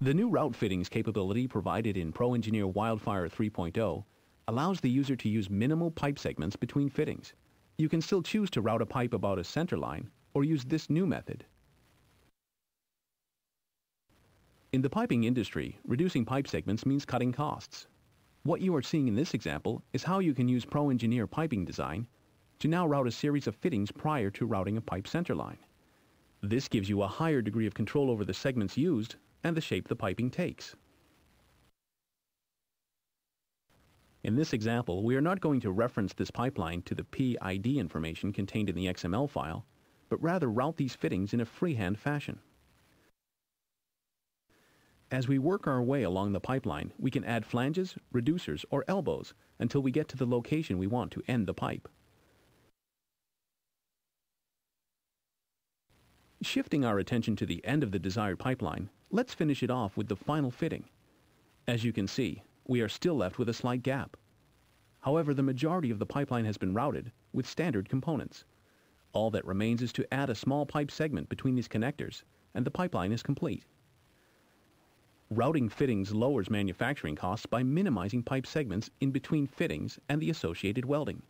The new route fittings capability provided in ProEngineer Wildfire 3.0 allows the user to use minimal pipe segments between fittings. You can still choose to route a pipe about a center line or use this new method. In the piping industry, reducing pipe segments means cutting costs. What you are seeing in this example is how you can use ProEngineer piping design to now route a series of fittings prior to routing a pipe center line. This gives you a higher degree of control over the segments used and the shape the piping takes. In this example, we are not going to reference this pipeline to the PID information contained in the XML file, but rather route these fittings in a freehand fashion. As we work our way along the pipeline, we can add flanges, reducers, or elbows until we get to the location we want to end the pipe. Shifting our attention to the end of the desired pipeline, let's finish it off with the final fitting. As you can see, we are still left with a slight gap. However, the majority of the pipeline has been routed with standard components. All that remains is to add a small pipe segment between these connectors, and the pipeline is complete. Routing fittings lowers manufacturing costs by minimizing pipe segments in between fittings and the associated welding.